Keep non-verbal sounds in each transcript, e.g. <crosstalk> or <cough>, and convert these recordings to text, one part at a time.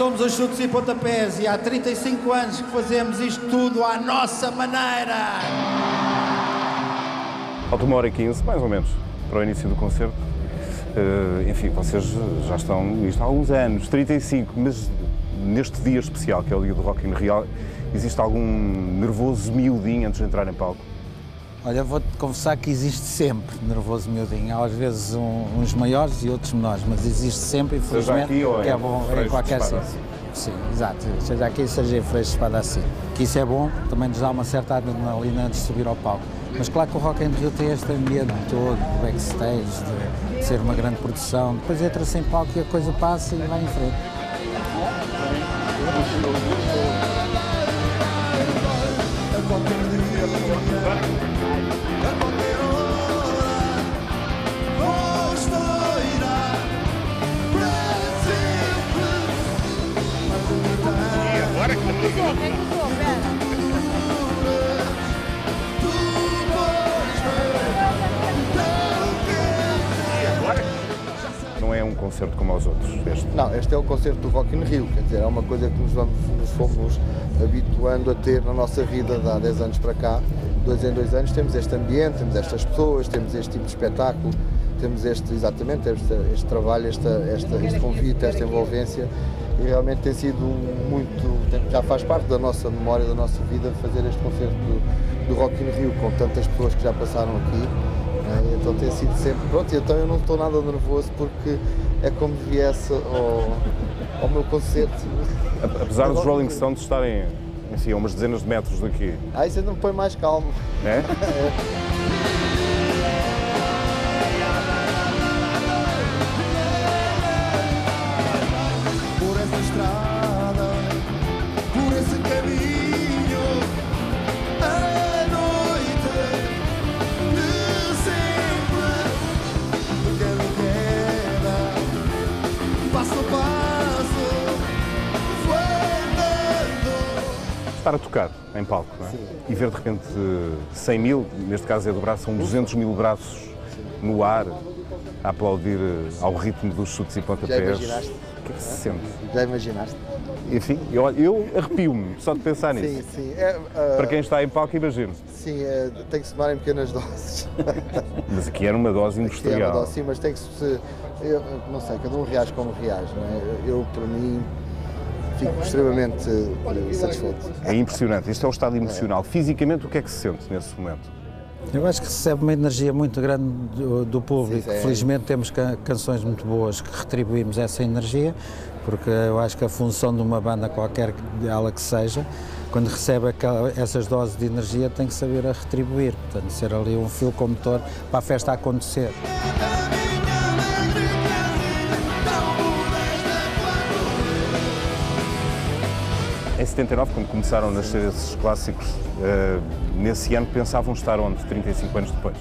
Somos os chutes e pontapés e há 35 anos que fazemos isto tudo à nossa maneira. Falta uma hora e 15, mais ou menos, para o início do concerto. Uh, enfim, vocês já estão isto há alguns anos, 35, mas neste dia especial, que é o dia do Rock in Rio, existe algum nervoso miudinho antes de entrar em palco? Olha, vou-te confessar que existe sempre nervoso miudinho. Há às vezes um, uns maiores e outros menores, mas existe sempre, infelizmente, aqui é bom em qualquer sítio. Sim, exato. Seja aqui, seja em Freixo Espada assim. Que isso é bom, também nos dá uma certa adrenalina antes de subir ao palco. Mas claro que o Rock in Rio tem este ambiente todo, de backstage, de ser uma grande produção. Depois entra-se em palco e a coisa passa e vai em frente. Concerto como aos outros, este? Não, este é o concerto do Rock in Rio, quer dizer, é uma coisa que nos, vamos, nos fomos habituando a ter na nossa vida de há 10 anos para cá. Dois em dois anos temos este ambiente, temos estas pessoas, temos este tipo de espetáculo, temos este, exatamente, este, este trabalho, esta, esta, este convite, esta envolvência e realmente tem sido muito, já faz parte da nossa memória, da nossa vida, fazer este concerto do, do Rock in Rio com tantas pessoas que já passaram aqui. Né? Então tem sido sempre. Pronto, então eu não estou nada nervoso porque é como viesse ao, ao meu concerto. Apesar dos Rolling Stones estarem enfim, a umas dezenas de metros daqui. Ah, isso ainda me põe mais calmo. É? <laughs> estar a tocar em palco é? e ver de repente 100 mil, neste caso é do braço, são 200 mil braços no ar a aplaudir eh, ao ritmo dos chutes e pontapés. Já? O que é que se sente? Já imaginaste? Enfim, eu, eu arrepio-me só de pensar nisso. Sim, sim. É, uh, Para quem está em palco, imagino. Sim, é, tem que se tomar em pequenas <laughs> doses. mas aqui era uma dose industrial. Aqui é uma dose, sim, mas tem que se. Eu, não sei, cada um reage como reage, não é? Eu, para mim, fico extremamente satisfeito. É impressionante, este é o estado emocional. Fisicamente, o que é que se sente nesse momento? Eu acho que recebe uma energia muito grande do, do público. Sim. Felizmente temos canções muito boas que retribuímos essa energia, porque eu acho que a função de uma banda, qualquer ela que seja, quando recebe aquela, essas doses de energia, tem que saber a retribuir. Portanto, ser ali um fio condutor para a festa acontecer. 79, quando começaram a nascer esses clássicos, uh, nesse ano pensavam estar onde, 35 anos depois?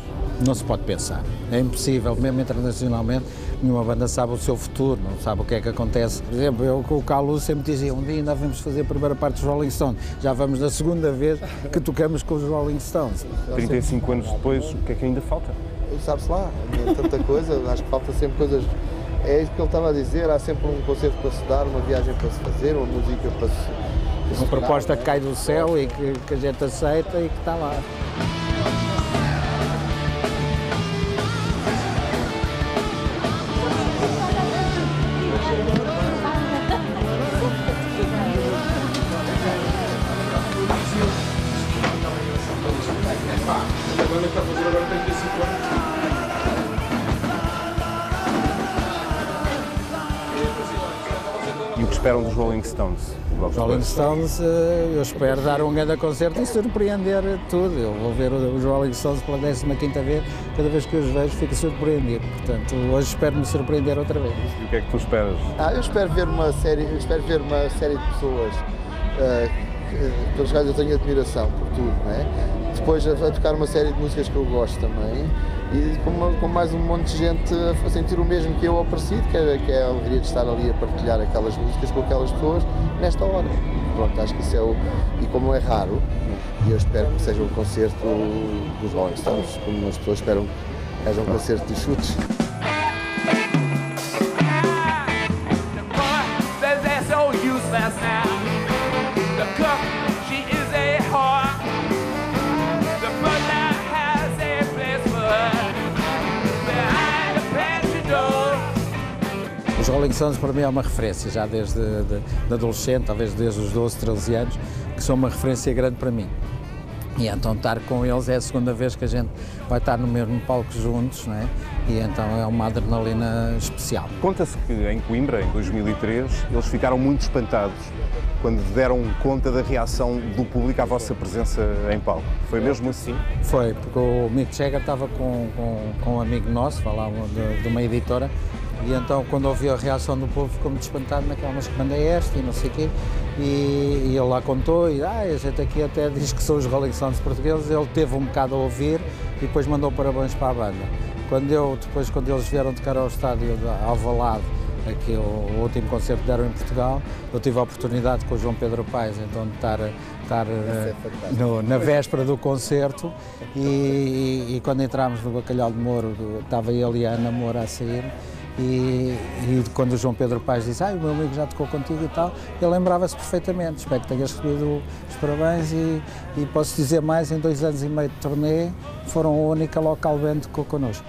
Não se pode pensar. É impossível, mesmo internacionalmente, nenhuma banda sabe o seu futuro, não sabe o que é que acontece. Por exemplo, eu com o Carlos sempre dizia, um dia ainda vamos fazer a primeira parte dos Rolling Stones. Já vamos na segunda vez que tocamos com os Rolling Stones. 35 anos depois, o que é que ainda falta? Sabe-se lá, tanta coisa, acho que falta sempre coisas é isso que ele estava a dizer, há sempre um concerto para se dar, uma viagem para se fazer, uma música para se, uma proposta que cai do céu e que, que a gente aceita e que está lá. Esperam dos Rolling Stones? Os Rolling Stones, eh, eu espero dar um grande concerto e surpreender tudo. Eu vou ver os Rolling Stones pela 15 vez, cada vez que os vejo fico surpreendido. Portanto, hoje espero me surpreender outra vez. E o que é que tu esperas? Ah, eu espero ver uma série, eu espero ver uma série de pessoas uh, pelas quais eu tenho admiração por tudo, não é? Depois a, a tocar uma série de músicas que eu gosto também e com, uma, com, mais um monte de gente a sentir o mesmo que eu ao parecido, que é, que é a alegria de estar ali a partilhar aquelas músicas com aquelas pessoas nesta hora. Pronto, acho que isso é o. E como é raro, e eu espero que seja um concerto dos Rolling Stones, como as pessoas esperam que haja um concerto de chutes. Rolling Stones para mim é uma referência, já desde de, de adolescente, talvez desde os 12, 13 anos, que são uma referência grande para mim. E então estar com eles é a segunda vez que a gente vai estar no mesmo palco juntos, não é? E então é uma adrenalina especial. Conta-se que em Coimbra, em 2003, eles ficaram muito espantados quando deram conta da reação do público à vossa presença em palco. Foi mesmo assim? Foi, porque o Mick Jagger estava com, com, com um amigo nosso, falavam de, de uma editora, e então quando ouviu a reação do povo ficou muito espantado naquela, mas que mandei esta? E não sei o quê, e, e ele lá contou, e ah, a gente aqui até diz que são os Rolling Stones portugueses, ele teve um bocado a ouvir e depois mandou parabéns para a banda. Quando eu, depois quando eles vieram tocar ao estádio de Alvalade, aqui o último concerto que deram em Portugal, eu tive a oportunidade com o João Pedro Paes, então de estar, estar eh, no- na véspera do concerto. E, e- e quando entramos no Bacalhau de Moro, estava ele e a Ana Moura a sair e, e quando o João Pedro Paes disse, ah, o meu amigo já tocou contigo e tal, ele lembrava-se perfeitamente, espero que tenhas recebido os parabéns e, e posso dizer mais, em dois anos e meio de turnê, foram a única local band que tocou connosco.